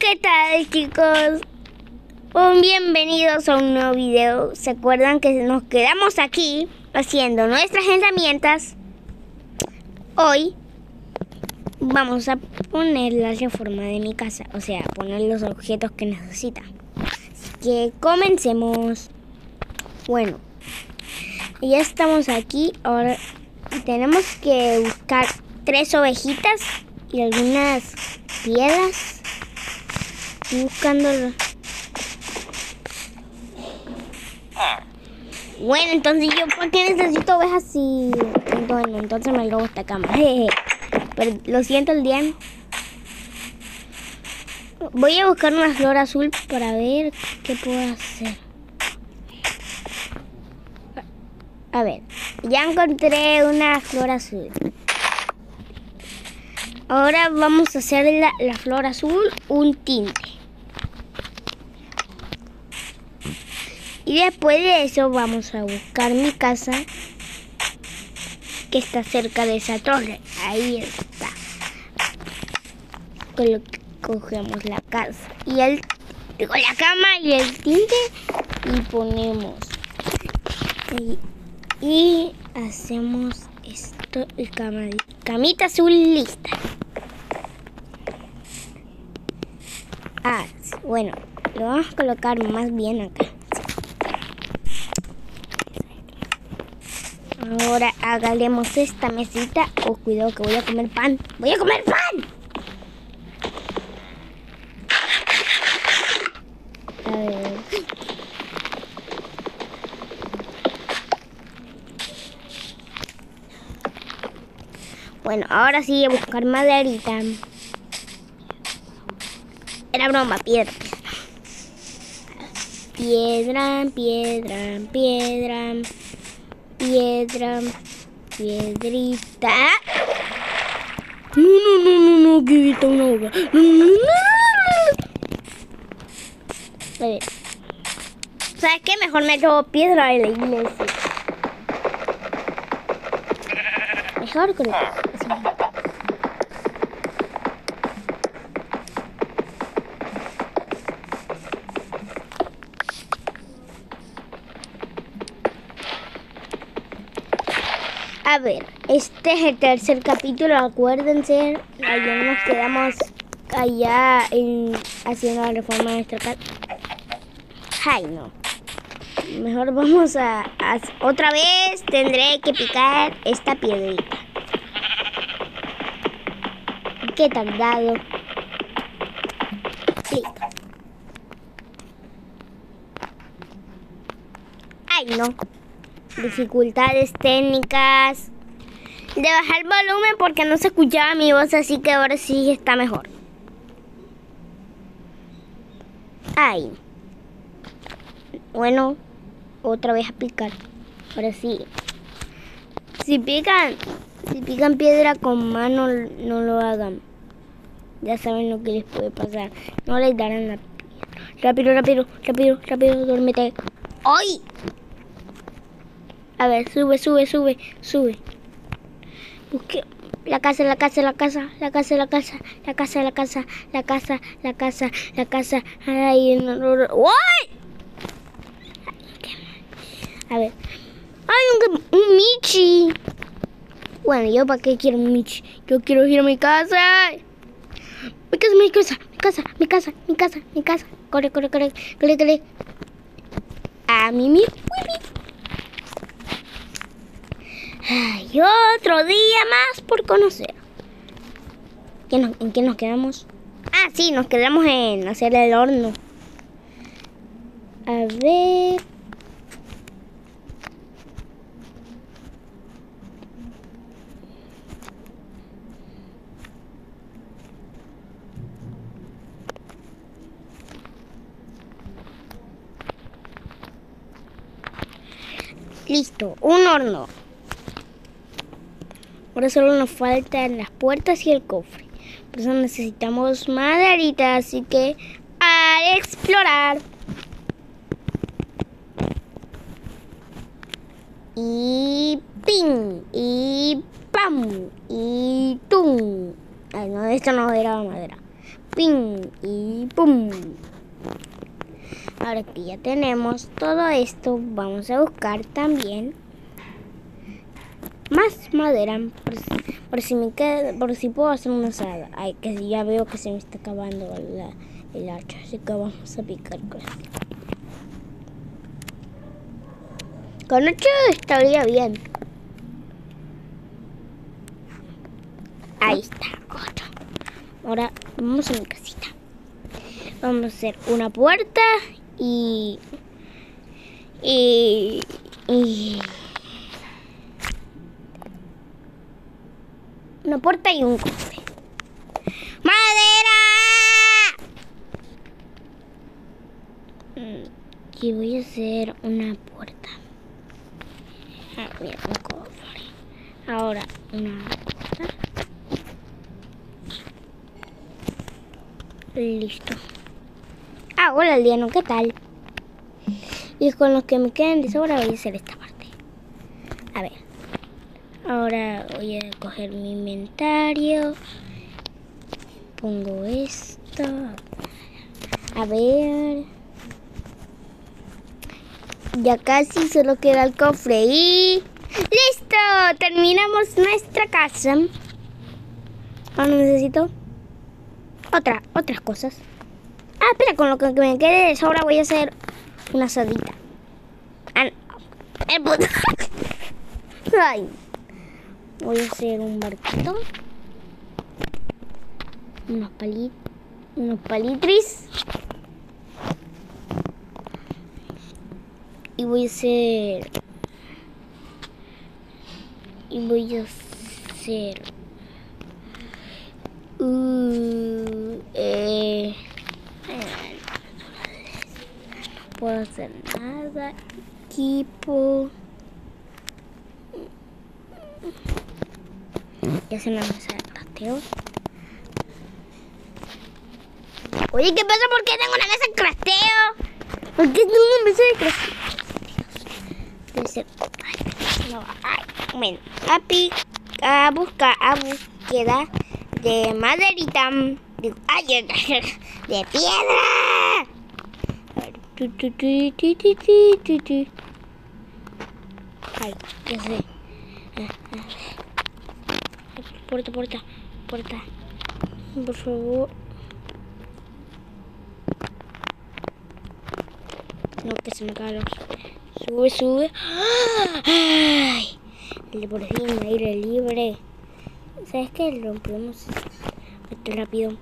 ¿qué tal chicos? Un bienvenidos a un nuevo video. ¿Se acuerdan que nos quedamos aquí haciendo nuestras herramientas? Hoy vamos a poner la reforma de mi casa, o sea, poner los objetos que necesita. Así que comencemos. Bueno, ya estamos aquí. Ahora tenemos que buscar tres ovejitas y algunas piedras. Buscando. Bueno, entonces yo, ¿por qué necesito ovejas si.? Entonces me robo esta cama. Pero lo siento, el día. Voy a buscar una flor azul para ver qué puedo hacer. A ver, ya encontré una flor azul. Ahora vamos a hacer la, la flor azul un tinte. Y después de eso vamos a buscar mi casa que está cerca de esa torre. Ahí está. Con lo que cogemos la casa y el con la cama y el tinte y ponemos y, hacemos esto y camita azul lista. Ah, bueno, lo vamos a colocar más bien acá. Ahora hagaremos esta mesita. Oh, cuidado que voy a comer pan. ¡Voy a comer pan! A ver. Bueno, ahora sí a buscar maderita. Era broma, piedra. Piedra, piedra, piedra piedra, piedrita. No, no, no, no, no, que está una hoja. No, no, no, A ver. ¿Sabes qué? Mejor me robo piedra de la iglesia. Mejor con A ver, este es el tercer capítulo, acuérdense, ayer nos quedamos allá en, haciendo la reforma de nuestra casa. Ay, no. Mejor vamos a, Otra vez tendré que picar esta piedrita. Qué tardado. Listo. Ay, no dificultades técnicas, de bajar el volumen porque no se escuchaba mi voz, así que ahora sí está mejor. Ahí. Bueno, otra vez a picar. Ahora sí. Si pican, si pican piedra con mano, no lo hagan. Ya saben lo que les puede pasar. No les darán la piedra. Rápido, rápido, rápido, rápido, duérmete. ¡Ay! A ver, sube, sube, sube, sube. Busque la casa, la casa, la casa, la casa, la casa, la casa, la casa, la casa, la casa, la casa. Ay, no, no. ¡Uy! A ver. Hay un, un Michi. Bueno, yo para qué quiero un Michi. Yo quiero ir a mi casa. Mi casa, mi casa, mi casa, mi casa, mi casa, mi casa. Corre, corre, corre, corre, corre. A mí, mi, y otro día más por conocer. ¿En qué nos quedamos? Ah, sí, nos quedamos en hacer el horno. A ver. Listo, un horno. Ahora solo nos faltan las puertas y el cofre. Por eso necesitamos maderita, así que a explorar. Y ping, y pam, y tum. Ay, no, esto no era madera. pin y pum. Ahora que ya tenemos todo esto, vamos a buscar también más madera por si, me queda, por si puedo hacer una asada. Ay, que ya veo que se me está acabando el hacha, así que vamos a picar con Con ocho estaría bien. Ahí está, Ahora vamos a mi casita. Vamos a hacer una puerta y... Y... y una puerta y un cofre. ¡Madera! Y voy a hacer una puerta. Ah, mira, un cofre. Ahora una puerta. Listo. Ah, hola Liano, ¿qué tal? Y con los que me queden de sobra voy a hacer esta. Ahora voy a coger mi inventario. Pongo esto. A ver. Ya casi solo queda el cofre y... ¡Listo! Terminamos nuestra casa. Ahora necesito otra, otras cosas. Ah, espera, con lo que me quede de sobra voy a hacer una asadita. Ah, el puto. Ay. Voy a hacer un barquito. Unos palit unos palitris. Y voy a hacer y voy a hacer uh, eh, no puedo hacer nada equipo Ya se me va a hacer crafteo. Oye, ¿qué pasa? ¿Por qué tengo una mesa de crafteo? ¿Por qué tengo una mesa de crafteo? Ay, no, ay, bueno, a, a buscar, a búsqueda de maderita. De, ay, de piedra. Ay, qué sé. Puerta, puerta, puerta. Por favor. No, que se me Sube, sube. ¡Ay! Por fin, aire libre. ¿Sabes qué? Rompemos esto rápido.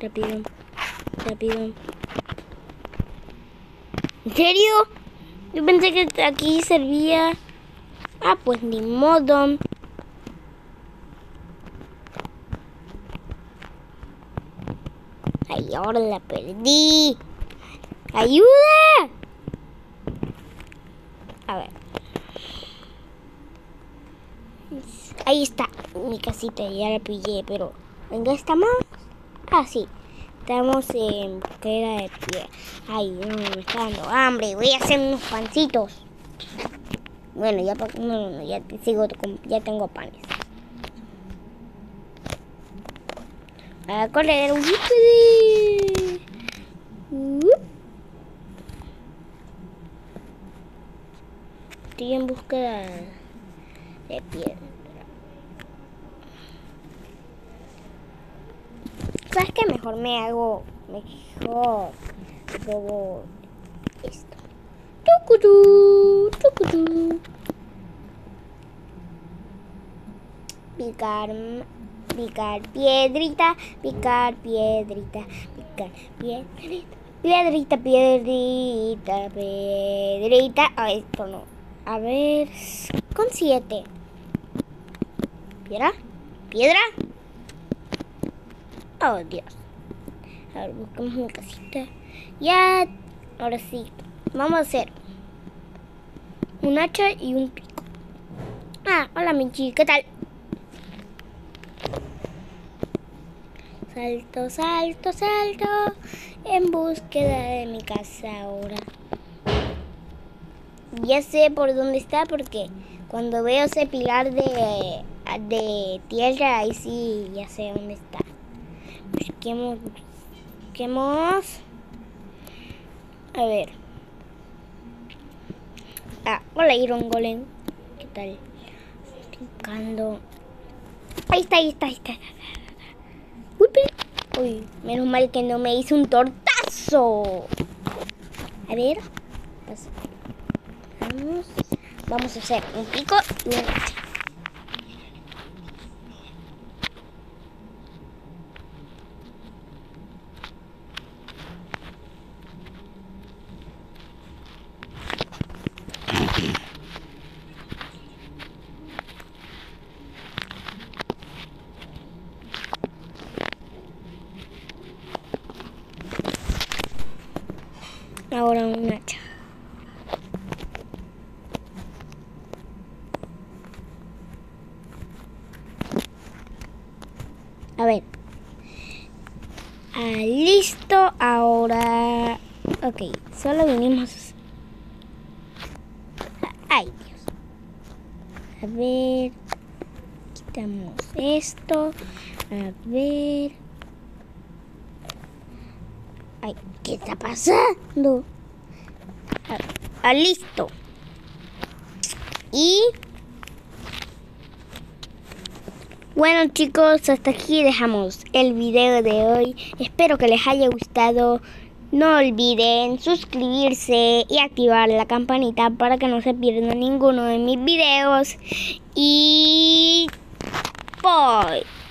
Rápido. Rápido. ¿En serio? Yo pensé que aquí servía. Ah, pues ni modo. Ahora la perdí. ¡Ayuda! A ver. Ahí está mi casita, ya la pillé, pero ¿dónde estamos? Ah, sí. Estamos en búsqueda de pie. Ay, no, me está dando hambre. Voy a hacer unos pancitos. Bueno, ya, no, no, ya sigo, ya tengo panes. a correr. Estoy en búsqueda de piedra. ¿Sabes qué? Mejor me hago. Mejor. Luego esto. Tucutú, tucutú. Picar picar piedrita, picar piedrita, picar piedrita, piedrita, piedrita, piedrita. Ah, esto no. A ver, con siete. ¿Piedra? ¿Piedra? Oh, Dios. A ver, buscamos una casita. Ya, ahora sí. Vamos a hacer un hacha y un pico. Ah, hola Michi, ¿qué tal? Salto, salto, salto, en búsqueda de mi casa ahora. Ya sé por dónde está porque cuando veo ese pilar de, de tierra, ahí sí ya sé dónde está. Busquemos, Busquemos. A ver. Ah, hola Iron Golem. ¿Qué tal? Buscando. Ahí está, ahí está, ahí está. Uy, Uy, menos mal que no me hice un tortazo. A ver. Vamos. Vamos a hacer un pico y un hacha. Ahora un hacha. A ver. Ah, listo. Ahora. Ok. Solo vinimos. Ay, Dios. A ver. Quitamos esto. A ver. Ay, ¿qué está pasando? Ah, ah, listo. Y bueno chicos, hasta aquí dejamos el video de hoy. Espero que les haya gustado. No olviden suscribirse y activar la campanita para que no se pierdan ninguno de mis videos. Y... Bye.